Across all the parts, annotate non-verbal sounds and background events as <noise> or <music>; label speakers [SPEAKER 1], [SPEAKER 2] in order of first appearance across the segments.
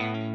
[SPEAKER 1] Evet,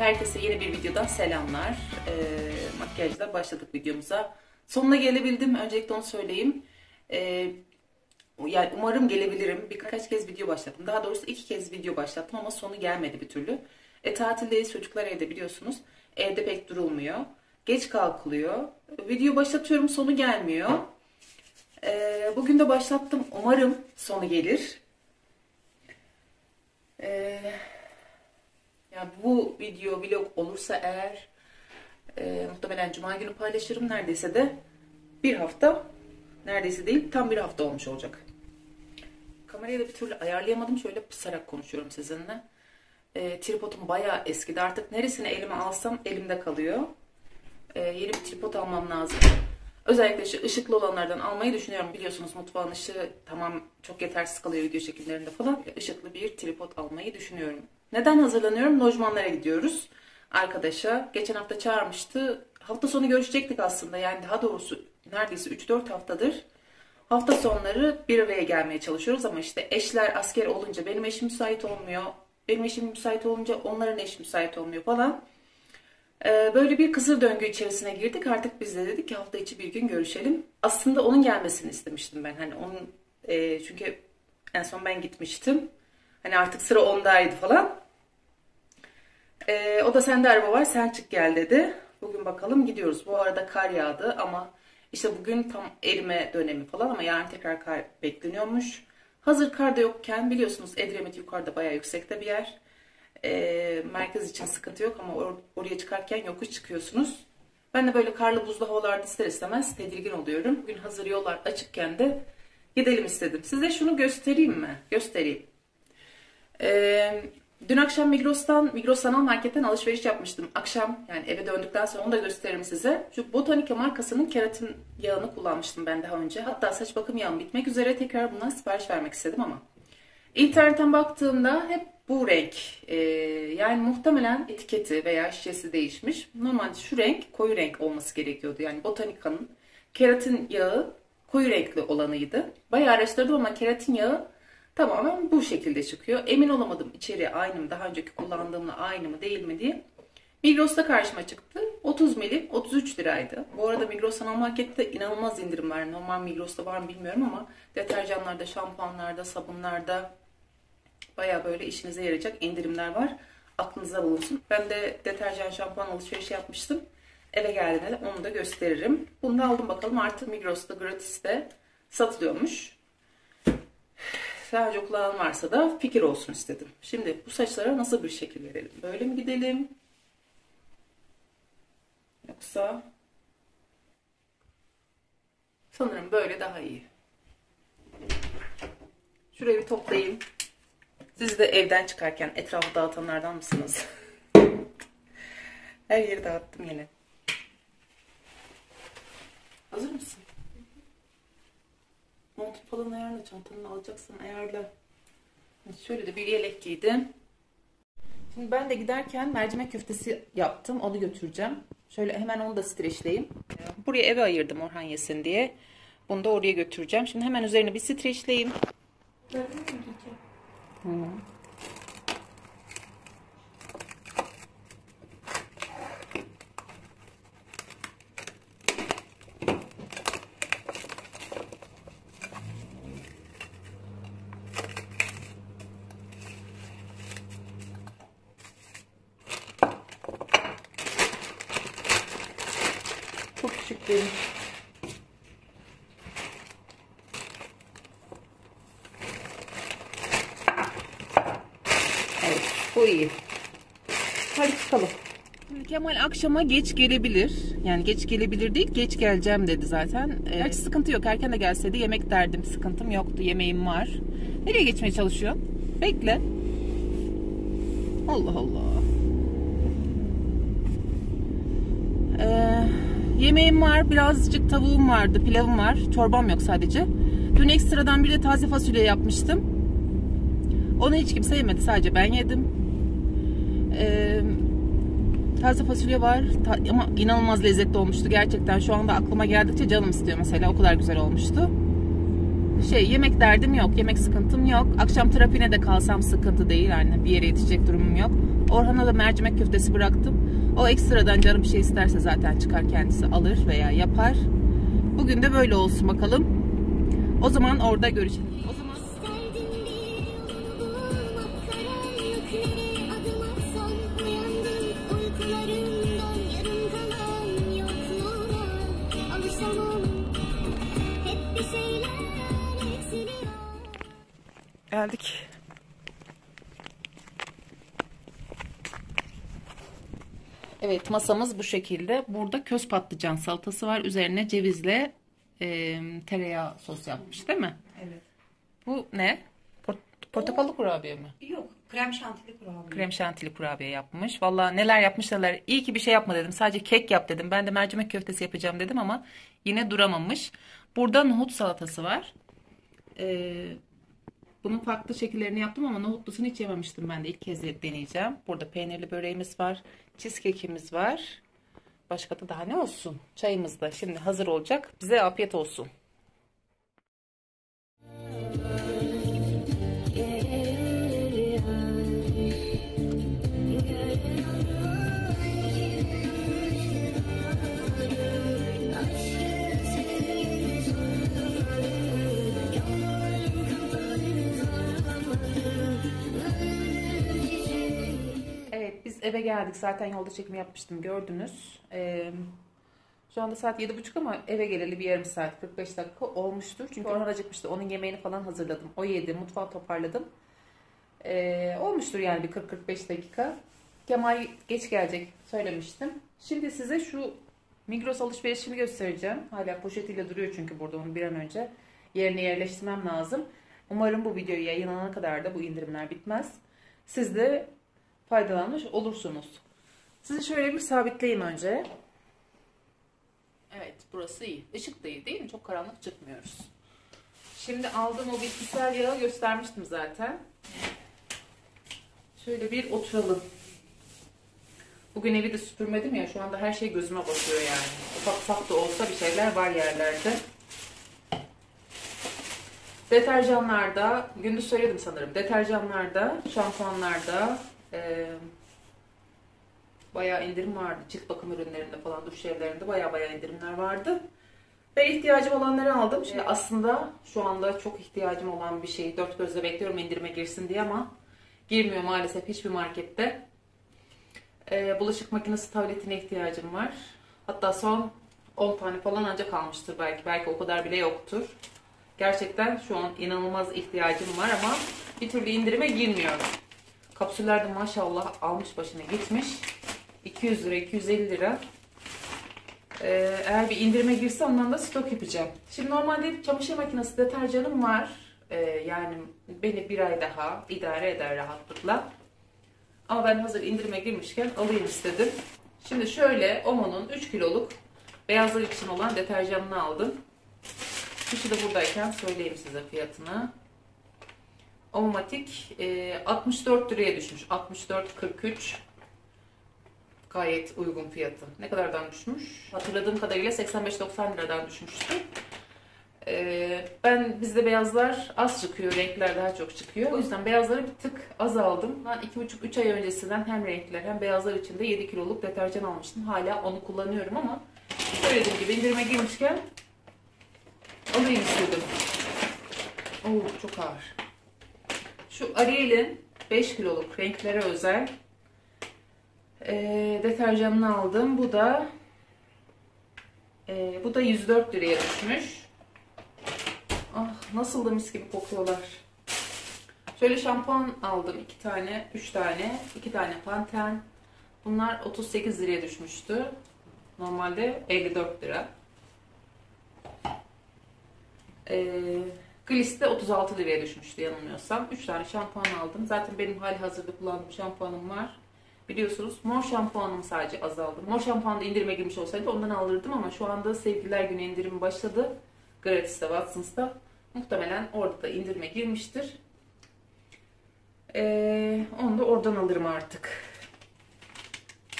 [SPEAKER 1] herkese yeni bir videodan selamlar. Ee, makyajla başladık videomuza. Sonuna gelebildim, öncelikle onu söyleyeyim. Ee, yani umarım gelebilirim. Birkaç kez video başlattım. Daha doğrusu iki kez video başlattım ama sonu gelmedi bir türlü. E, tatildeyiz, çocuklar evde biliyorsunuz. Evde pek durulmuyor. Geç kalkılıyor. Video başlatıyorum, sonu gelmiyor. Ee, bugün de başlattım. Umarım sonu gelir. Eee... Yani bu video vlog olursa eğer e, muhtemelen cuma günü paylaşırım. Neredeyse de bir hafta neredeyse değil tam bir hafta olmuş olacak. Kamerayı da bir türlü ayarlayamadım. Şöyle pısarak konuşuyorum sizinle. E, tripodum bayağı eskidi. Artık neresini elime alsam elimde kalıyor. E, yeni bir tripod almam lazım. Özellikle şu ışıklı olanlardan almayı düşünüyorum. Biliyorsunuz mutfağın ışığı tamam çok yetersiz kalıyor video çekimlerinde falan. Işıklı bir tripod almayı düşünüyorum. Neden hazırlanıyorum? Lojmanlara gidiyoruz. Arkadaşa. Geçen hafta çağırmıştı. Hafta sonu görüşecektik aslında. Yani daha doğrusu neredeyse 3-4 haftadır. Hafta sonları bir araya gelmeye çalışıyoruz ama işte eşler asker olunca benim eşim müsait olmuyor. Benim eşim müsait olunca onların eşi müsait olmuyor falan. Ee, böyle bir kısır döngü içerisine girdik. Artık biz de dedik ki hafta içi bir gün görüşelim. Aslında onun gelmesini istemiştim ben. Hani onun e, çünkü en son ben gitmiştim. Hani artık sıra ondaydı falan. Ee, o da sende araba var sen çık gel dedi. Bugün bakalım gidiyoruz. Bu arada kar yağdı ama işte bugün tam erime dönemi falan ama yarın tekrar kar bekleniyormuş. Hazır kar da yokken biliyorsunuz Edremit yukarıda bayağı yüksekte bir yer. Ee, merkez için sıkıntı yok ama or- oraya çıkarken yokuş çıkıyorsunuz. Ben de böyle karlı buzlu havalarda ister istemez tedirgin oluyorum. Bugün hazır yollar açıkken de gidelim istedim. Size şunu göstereyim mi? Göstereyim. Ee, dün akşam Migros'tan, Migros Sanal Market'ten alışveriş yapmıştım. Akşam yani eve döndükten sonra onu da gösteririm size. Şu Botanica markasının keratin yağını kullanmıştım ben daha önce. Hatta saç bakım yağım bitmek üzere tekrar bundan sipariş vermek istedim ama. İnternetten baktığımda hep bu renk. Ee, yani muhtemelen etiketi veya şişesi değişmiş. Normalde şu renk koyu renk olması gerekiyordu. Yani Botanica'nın keratin yağı koyu renkli olanıydı. Bayağı araştırdım ama keratin yağı Tamamen bu şekilde çıkıyor. Emin olamadım içeriği aynı mı, daha önceki kullandığımla aynı mı değil mi diye. Migros'ta karşıma çıktı. 30 milim 33 liraydı. Bu arada Migros Sanal Market'te inanılmaz indirim var. Normal Migros'ta var mı bilmiyorum ama deterjanlarda, şampuanlarda, sabunlarda baya böyle işinize yarayacak indirimler var. Aklınıza bulunsun. Ben de deterjan, şampuan alışverişi yapmıştım. Eve geldiğinde de onu da gösteririm. Bunu da aldım bakalım artık Migros'ta gratis'te satılıyormuş sadece kullanan varsa da fikir olsun istedim. Şimdi bu saçlara nasıl bir şekil verelim? Böyle mi gidelim? Yoksa sanırım böyle daha iyi. Şurayı bir toplayayım. Siz de evden çıkarken etrafı dağıtanlardan mısınız? <laughs> Her yeri dağıttım yine. Hazır mısın? Montun falan ayarla. Çantanı alacaksan ayarla. Şöyle de bir yelek giydim. Şimdi ben de giderken mercimek köftesi yaptım. Onu götüreceğim. Şöyle hemen onu da streçleyeyim. Buraya eve ayırdım Orhan yesin diye. Bunu da oraya götüreceğim. Şimdi hemen üzerine bir streçleyeyim. Hı. Küçük. Evet, bu iyi. Hadi çıkalım. Kemal akşama geç gelebilir. Yani geç gelebilir değil, geç geleceğim dedi zaten. Ee, Gerçi sıkıntı yok. Erken de gelseydi yemek derdim. Sıkıntım yoktu. Yemeğim var. Nereye geçmeye çalışıyorsun? Bekle. Allah Allah. Ee, yemeğim var. Birazcık tavuğum vardı. Pilavım var. Çorbam yok sadece. Dün ekstradan bir de taze fasulye yapmıştım. Onu hiç kimse yemedi. Sadece ben yedim. Ee, taze fasulye var Ta- ama inanılmaz lezzetli olmuştu gerçekten. Şu anda aklıma geldikçe canım istiyor mesela. O kadar güzel olmuştu. Şey yemek derdim yok. Yemek sıkıntım yok. Akşam trafiğine de kalsam sıkıntı değil. Yani bir yere yetişecek durumum yok. Orhan'a da mercimek köftesi bıraktım. O ekstradan canım bir şey isterse zaten çıkar kendisi alır veya yapar. Bugün de böyle olsun bakalım. O zaman orada görüşelim. O zaman
[SPEAKER 2] İsterdim
[SPEAKER 1] Evet masamız bu şekilde. Burada köz patlıcan salatası var. Üzerine cevizle e, tereyağı sos yapmış değil mi?
[SPEAKER 3] Evet.
[SPEAKER 1] Bu ne? Port- portakallı kurabiye mi?
[SPEAKER 3] Yok. Krem şantili kurabiye.
[SPEAKER 1] Krem şantili kurabiye yapmış. Valla neler yapmış neler. İyi ki bir şey yapma dedim. Sadece kek yap dedim. Ben de mercimek köftesi yapacağım dedim ama yine duramamış. Burada nohut salatası var. Ee, bunun farklı şekillerini yaptım ama nohutlusunu hiç yememiştim ben de. İlk kez deneyeceğim. Burada peynirli böreğimiz var. Cheesecake'imiz var. Başka da daha ne olsun? Çayımız da şimdi hazır olacak. Bize afiyet olsun. Biz eve geldik. Zaten yolda çekimi yapmıştım gördünüz. Ee, şu anda saat yedi buçuk ama eve geleli bir yarım saat 45 dakika olmuştur. Çünkü Orhan acıkmıştı. Onun yemeğini falan hazırladım. O yedi. Mutfağı toparladım. Ee, olmuştur yani bir 40-45 dakika. Kemal geç gelecek söylemiştim. Şimdi size şu Migros alışverişimi göstereceğim. Hala poşetiyle duruyor çünkü burada onu bir an önce yerine yerleştirmem lazım. Umarım bu videoyu yayınlanana kadar da bu indirimler bitmez. Siz de faydalanmış olursunuz. Sizi şöyle bir sabitleyeyim önce. Evet burası iyi. Işık da iyi değil mi? Çok karanlık çıkmıyoruz. Şimdi aldığım o bitkisel yağı göstermiştim zaten. Şöyle bir oturalım. Bugün evi de süpürmedim ya şu anda her şey gözüme batıyor yani. Ufak ufak da olsa bir şeyler var yerlerde. Deterjanlarda, gündüz söyledim sanırım. Deterjanlarda, şampuanlarda e, bayağı indirim vardı. Cilt bakım ürünlerinde falan, duş jellerinde bayağı bayağı indirimler vardı. Ben ihtiyacım olanları aldım. Şimdi aslında şu anda çok ihtiyacım olan bir şeyi dört gözle bekliyorum indirime girsin diye ama girmiyor maalesef hiçbir markette. E, bulaşık makinesi tabletine ihtiyacım var. Hatta son 10 tane falan ancak kalmıştır belki. Belki o kadar bile yoktur. Gerçekten şu an inanılmaz ihtiyacım var ama bir türlü indirime girmiyorum. Kapsüller de maşallah almış başına gitmiş. 200 lira, 250 lira. Ee, eğer bir indirime girse ondan da stok yapacağım. Şimdi normalde çamaşır makinesi deterjanım var. Ee, yani beni bir ay daha idare eder rahatlıkla. Ama ben hazır indirime girmişken alayım istedim. Şimdi şöyle Omo'nun 3 kiloluk beyazlar için olan deterjanını aldım. Fişi de buradayken söyleyeyim size fiyatını. Omomatik e, 64 liraya düşmüş. 64.43 gayet uygun fiyatı. Ne kadardan düşmüş? Hatırladığım kadarıyla 85-90 liradan düşmüştü. E, ben bizde beyazlar az çıkıyor, renkler daha çok çıkıyor. O yüzden beyazları bir tık az aldım. Ben 2,5-3 ay öncesinden hem renkler hem beyazlar için de 7 kiloluk deterjan almıştım. Hala onu kullanıyorum ama söylediğim gibi indirime girmişken alayım istedim. Oo çok ağır. Şu Ariel'in 5 kiloluk renklere özel e, deterjanını aldım. Bu da e, bu da 104 liraya düşmüş. Ah nasıl da mis gibi kokuyorlar. Şöyle şampuan aldım. iki tane, üç tane. iki tane Panten. Bunlar 38 liraya düşmüştü. Normalde 54 lira. Ee, Gliss de 36 liraya düşmüştü yanılmıyorsam. 3 tane şampuan aldım. Zaten benim hali hazırda kullandığım şampuanım var. Biliyorsunuz mor şampuanım sadece azaldı. Mor şampuan da indirime girmiş olsaydı ondan alırdım ama şu anda Sevgililer Günü indirimi başladı. Gratis'te, Watson's'ta. Muhtemelen orada da indirime girmiştir. Ee, onu da oradan alırım artık.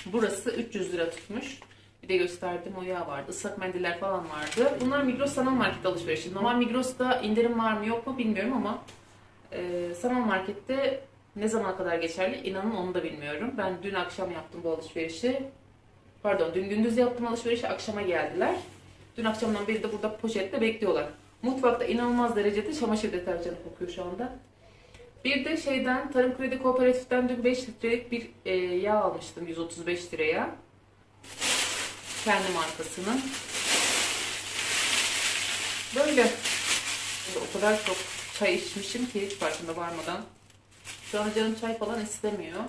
[SPEAKER 1] Burası 300 lira tutmuş. De gösterdiğim o yağ vardı. Islak mendiller falan vardı. Bunlar Migros sanal market alışverişi. Normal Migros'ta indirim var mı yok mu bilmiyorum ama e, sanal markette ne zamana kadar geçerli inanın onu da bilmiyorum. Ben dün akşam yaptım bu alışverişi. Pardon dün gündüz yaptım alışverişi akşama geldiler. Dün akşamdan beri de burada poşette bekliyorlar. Mutfakta inanılmaz derecede çamaşır deterjanı kokuyor şu anda. Bir de şeyden Tarım Kredi Kooperatif'ten dün 5 litrelik bir e, yağ almıştım 135 liraya. Kendi markasının. Böyle. O kadar çok çay içmişim ki hiç farkında varmadan. Şu an canım çay falan istemiyor.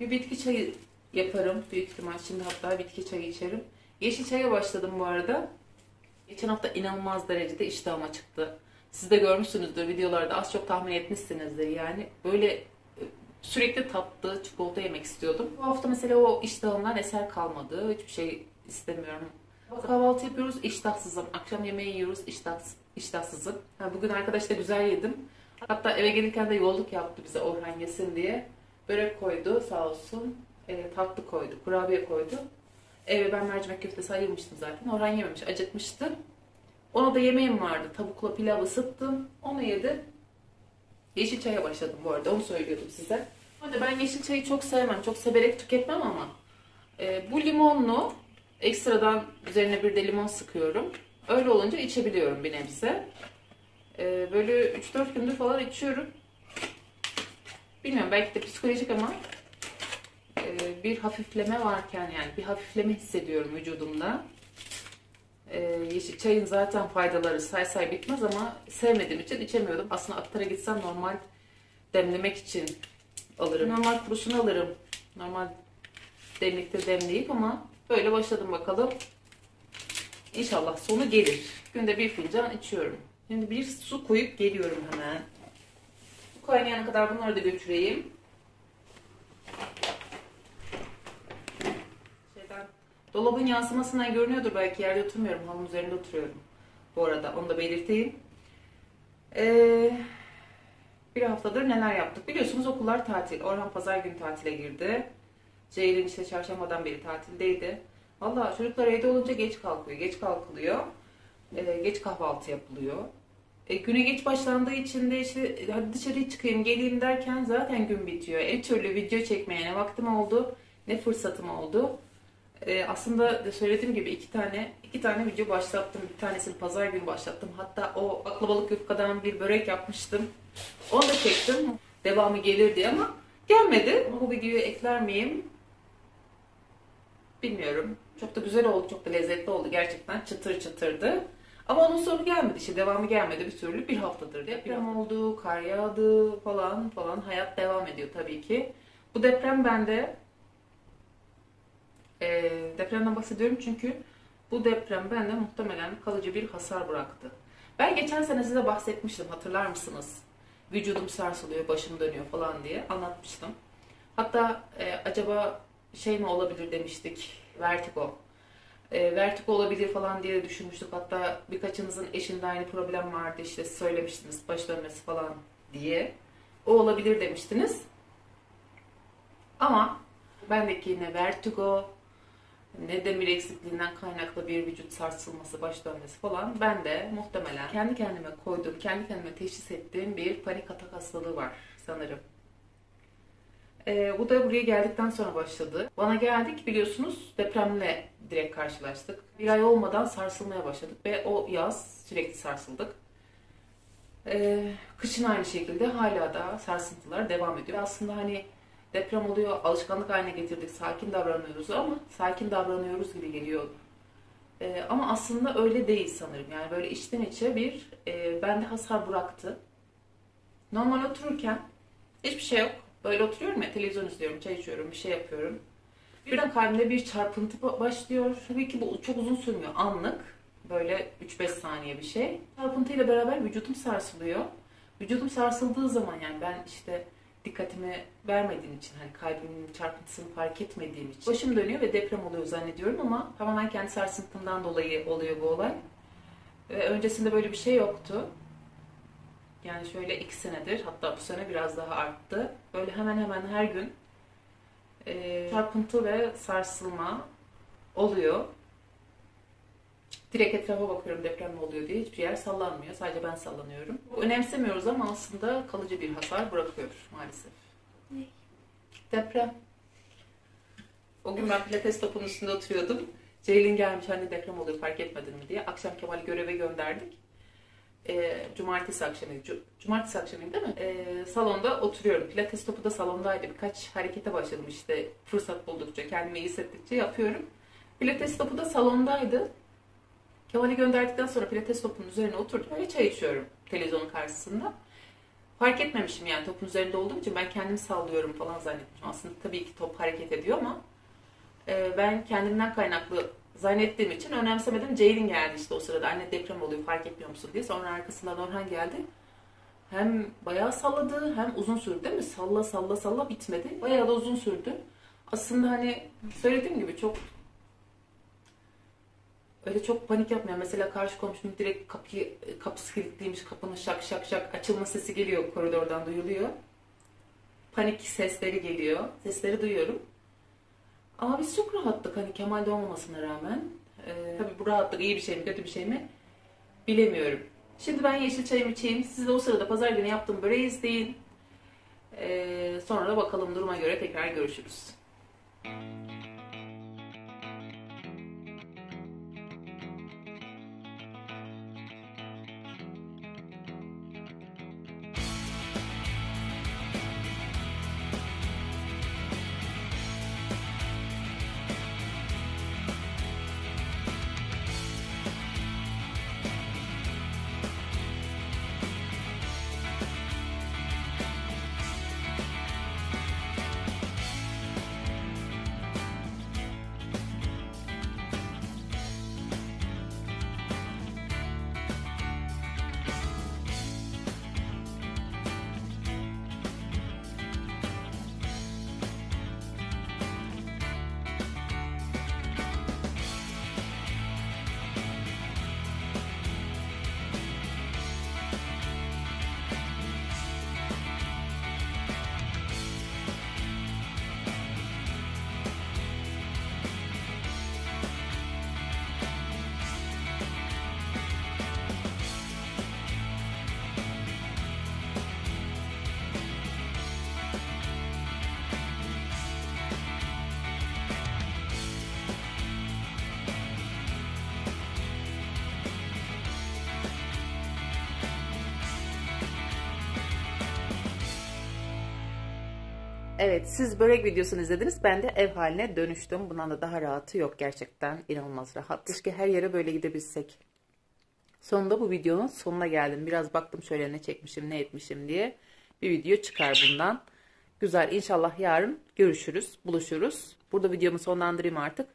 [SPEAKER 1] Bir bitki çayı yaparım büyük ihtimal. Şimdi hatta bitki çayı içerim. Yeşil çaya başladım bu arada. Geçen hafta inanılmaz derecede iştahıma çıktı. Siz de görmüşsünüzdür videolarda az çok tahmin etmişsinizdir yani. Böyle e, sürekli tatlı çikolata yemek istiyordum. Bu hafta mesela o iştahımdan eser kalmadı. Hiçbir şey istemiyorum. Kahvaltı yapıyoruz iştahsızım. Akşam yemeği yiyoruz iştahsız, iştahsızım. Ha, bugün arkadaşla güzel yedim. Hatta eve gelirken de yolluk yaptı bize Orhan yesin diye. Börek koydu sağ olsun. E, tatlı koydu, kurabiye koydu. Eve ben mercimek köftesi ayırmıştım zaten. Orhan yememiş, acıkmıştı. Ona da yemeğim vardı. Tavukla pilav ısıttım. Onu yedi. Yeşil çaya başladım bu arada. Onu söylüyordum size. Hadi ben yeşil çayı çok sevmem. Çok severek tüketmem ama. e, bu limonlu ekstradan üzerine bir de limon sıkıyorum. Öyle olunca içebiliyorum bir nebze. E, böyle 3-4 gündür falan içiyorum. Bilmiyorum belki de psikolojik ama e, bir hafifleme varken yani bir hafifleme hissediyorum vücudumda. Ee, yeşil çayın zaten faydaları say say bitmez ama sevmediğim için içemiyordum. Aslında Aktar'a gitsem normal demlemek için alırım. Normal kurusunu alırım. Normal demlikte demleyip ama böyle başladım bakalım. İnşallah sonu gelir. Günde bir fincan içiyorum. Şimdi bir su koyup geliyorum hemen. Su kaynayana kadar bunları da götüreyim. Şeyden Dolabın yansımasından görünüyordur belki yerde oturmuyorum. Halının üzerinde oturuyorum. Bu arada onu da belirteyim. Ee, bir haftadır neler yaptık? Biliyorsunuz okullar tatil. Orhan pazar günü tatile girdi. Ceylin işte çarşambadan beri tatildeydi. Valla çocuklar evde olunca geç kalkıyor. Geç kalkılıyor. Ee, geç kahvaltı yapılıyor. E, güne geç başlandığı için de işte hadi dışarı çıkayım geleyim derken zaten gün bitiyor. Bir türlü video çekmeye ne vaktim oldu ne fırsatım oldu. Ee, aslında söylediğim gibi iki tane iki tane video başlattım. Bir tanesini pazar günü başlattım. Hatta o aklabalık yufkadan bir börek yapmıştım. Onu da çektim. Devamı gelir diye ama gelmedi. Bu videoyu ekler miyim? Bilmiyorum. Çok da güzel oldu. Çok da lezzetli oldu. Gerçekten çıtır çıtırdı. Ama onun sonu gelmedi. İşte devamı gelmedi bir türlü. Bir haftadır deprem oldu, kar yağdı falan falan. Hayat devam ediyor tabii ki. Bu deprem bende e, depremden bahsediyorum çünkü bu deprem bende muhtemelen kalıcı bir hasar bıraktı. Ben geçen sene size bahsetmiştim hatırlar mısınız? Vücudum sarsılıyor, başım dönüyor falan diye anlatmıştım. Hatta e, acaba şey mi olabilir demiştik, vertigo. E, vertigo olabilir falan diye düşünmüştük. Hatta birkaçınızın eşinde aynı problem vardı işte söylemiştiniz baş dönmesi falan diye. O olabilir demiştiniz. Ama bendeki ne vertigo ne demir eksikliğinden kaynaklı bir vücut sarsılması, baş dönmesi falan ben de muhtemelen kendi kendime koyduğum, kendi kendime teşhis ettiğim bir panik atak hastalığı var sanırım. Ee, bu da buraya geldikten sonra başladı. Bana geldik biliyorsunuz depremle direkt karşılaştık. Bir ay olmadan sarsılmaya başladık ve o yaz sürekli sarsıldık. Ee, kışın aynı şekilde hala da sarsıntılar devam ediyor. Aslında hani deprem oluyor, alışkanlık haline getirdik, sakin davranıyoruz ama sakin davranıyoruz gibi geliyor. Ee, ama aslında öyle değil sanırım. Yani böyle içten içe bir e, bende hasar bıraktı. Normal otururken hiçbir şey yok. Böyle oturuyorum ya televizyon izliyorum, çay içiyorum, bir şey yapıyorum. Birden kalbimde bir çarpıntı ba- başlıyor. Tabii ki bu çok uzun sürmüyor. Anlık. Böyle 3-5 saniye bir şey. Çarpıntıyla beraber vücudum sarsılıyor. Vücudum sarsıldığı zaman yani ben işte dikkatimi vermediğim için hani kalbimin çarpıntısını fark etmediğim için başım dönüyor ve deprem oluyor zannediyorum ama tamamen kendi sarsıntımdan dolayı oluyor bu olay. Ve öncesinde böyle bir şey yoktu. Yani şöyle iki senedir hatta bu sene biraz daha arttı. Böyle hemen hemen her gün e, çarpıntı ve sarsılma oluyor. Direkt etrafa bakıyorum deprem mi oluyor diye hiçbir yer sallanmıyor. Sadece ben sallanıyorum. Önemsemiyoruz ama aslında kalıcı bir hasar bırakıyor maalesef.
[SPEAKER 3] Ne?
[SPEAKER 1] Deprem. O gün ben pilates topunun üstünde oturuyordum. Ceylin gelmiş hani deprem oluyor fark etmedin mi diye. Akşam Kemal'i göreve gönderdik. Ee, cumartesi akşamı, cu- cumartesi akşamıydı değil mi? Ee, salonda oturuyorum. Pilates topu da salondaydı. Birkaç harekete başladım işte fırsat buldukça, kendimi iyi hissettikçe yapıyorum. Pilates topu da salondaydı. Kemal'i gönderdikten sonra pilates topunun üzerine oturdum ve çay içiyorum televizyonun karşısında. Fark etmemişim yani topun üzerinde olduğum için ben kendimi sallıyorum falan zannetmişim. Aslında tabii ki top hareket ediyor ama e, ben kendimden kaynaklı zannettiğim için önemsemedim. Ceylin geldi işte o sırada anne deprem oluyor fark etmiyor musun diye. Sonra arkasından Orhan geldi. Hem bayağı salladı hem uzun sürdü değil mi? Salla salla salla bitmedi. Bayağı da uzun sürdü. Aslında hani söylediğim gibi çok öyle çok panik yapmıyor. Mesela karşı komşunun direkt kapıyı, kapısı kilitliymiş. Kapının şak şak şak açılma sesi geliyor. Koridordan duyuluyor. Panik sesleri geliyor. Sesleri duyuyorum. Ama biz çok rahattık hani Kemal'de olmamasına rağmen. Ee, tabii bu rahatlık iyi bir şey mi kötü bir şey mi bilemiyorum. Şimdi ben yeşil çayımı içeyim. Siz de o sırada pazar günü yaptığım böreği izleyin. Ee, sonra da bakalım duruma göre tekrar görüşürüz. Evet siz börek videosunu izlediniz. Ben de ev haline dönüştüm. Bundan da daha rahatı yok gerçekten. inanılmaz rahat. Keşke her yere böyle gidebilsek. Sonunda bu videonun sonuna geldim. Biraz baktım şöyle ne çekmişim ne etmişim diye. Bir video çıkar bundan. Güzel inşallah yarın görüşürüz, buluşuruz. Burada videomu sonlandırayım artık.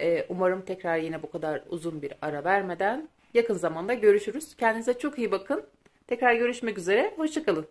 [SPEAKER 1] Ee, umarım tekrar yine bu kadar uzun bir ara vermeden yakın zamanda görüşürüz. Kendinize çok iyi bakın. Tekrar görüşmek üzere. Hoşçakalın.